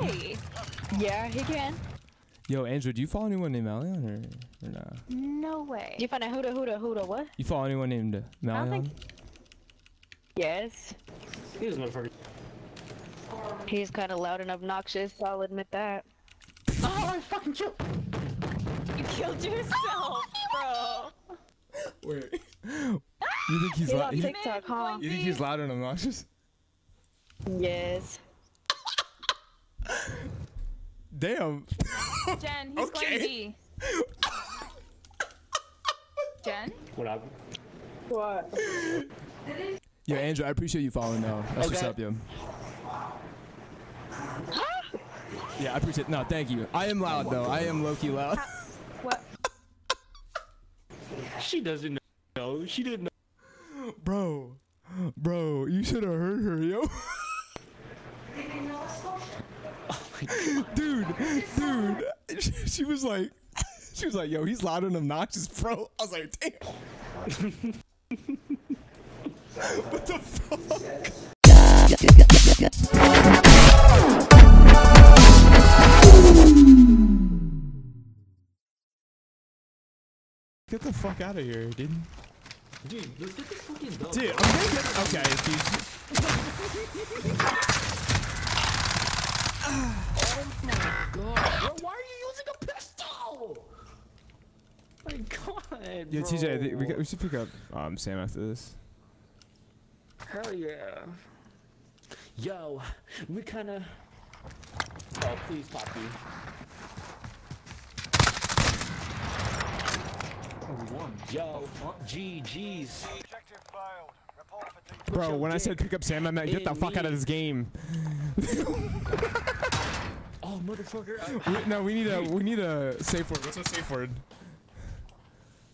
Hey. Yeah, he can. Yo, Andrew, do you follow anyone named Maleon or, or nah? No way. You find a Huda Huda Huda what? You follow anyone named Maleon? think- Yes. He's a motherfucker. He's kind of loud and obnoxious. I'll admit that. Oh, I fucking killed. You killed yourself, bro. Wait. you think he's He's loud? on You, TikTok, huh? you think he's loud and obnoxious? Yes. Damn. Jen, he's Okay. going B. Jen? What happened? What? Yo, Andrew, I appreciate you following though. That's what's Okay. up, yo. Yeah, I appreciate. No, thank you. I am loud though. I am low key loud. What? She doesn't know. She didn't know. bro, bro, you should have heard her, yo. dude, dude, she, she was like, she was like, yo, he's loud and obnoxious, bro. I was like, damn. what the fuck? Get the fuck out of here, dude. Dude, let's get this fucking done. Dude, I'm gonna get. Okay, dude. God, bro, why are you using a pistol? My God, Yo, TJ, I think we, got, we should pick up um, Sam after this. Hell yeah. Yo, we kind of. Oh, please, Poppy. Yo, GG's. Bro, when I said pick up Sam, I meant get the fuck out of this game. Motherfucker. We, no, we need a we need a safe word. What's a safe word?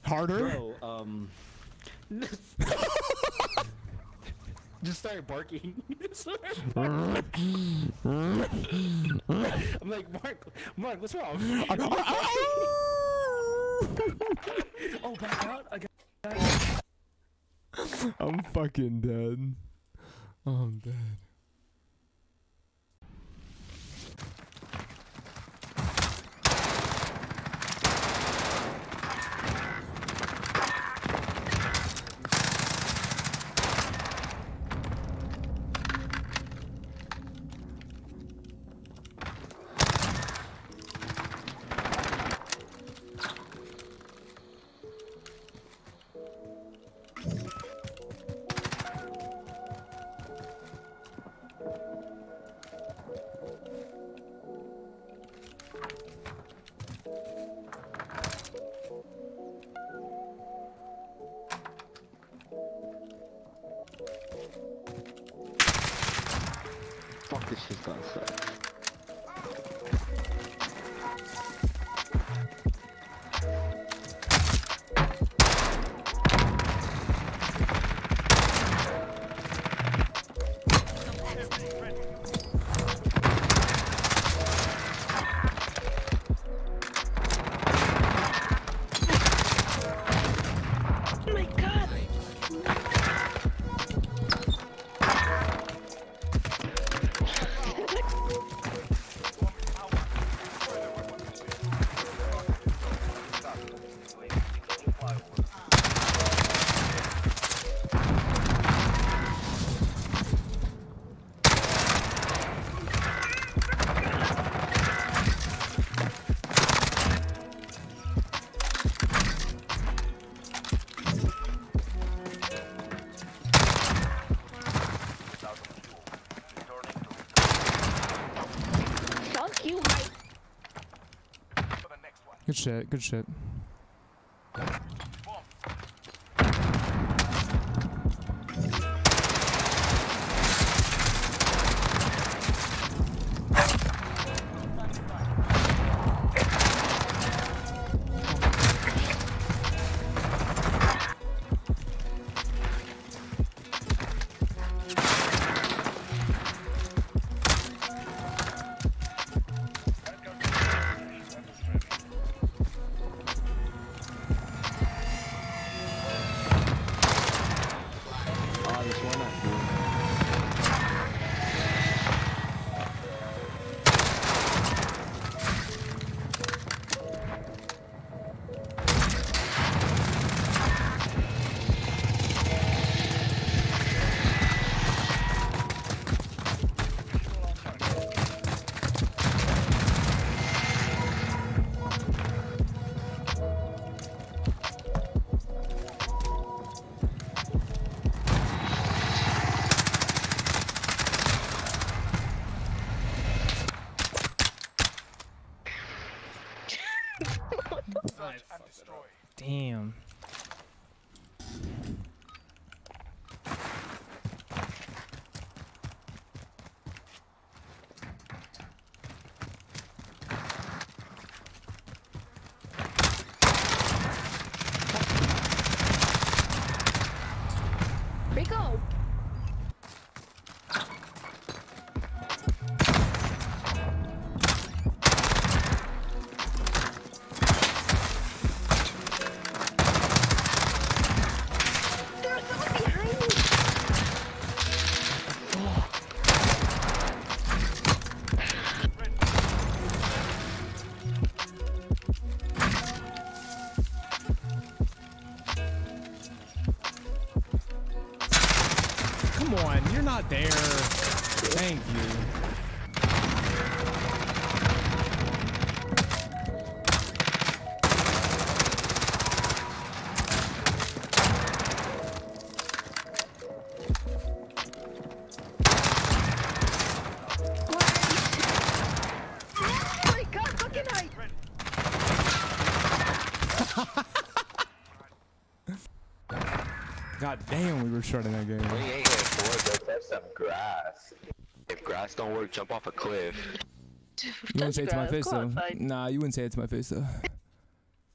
Harder? Bro, um. Just started barking. I'm like, Mark, Mark, what's wrong? oh, back out? I got. I'm fucking dead. Oh, I'm dead. Fuck this shit gonna Good shit. Good shit. Damn. Come on, you're not there. Thank you. God damn, we were short in that game. We ain't gonna afford go touch some grass. If grass don't work, jump off a cliff. You wouldn't say it to my face though. outside. Nah, you wouldn't say it to my face though.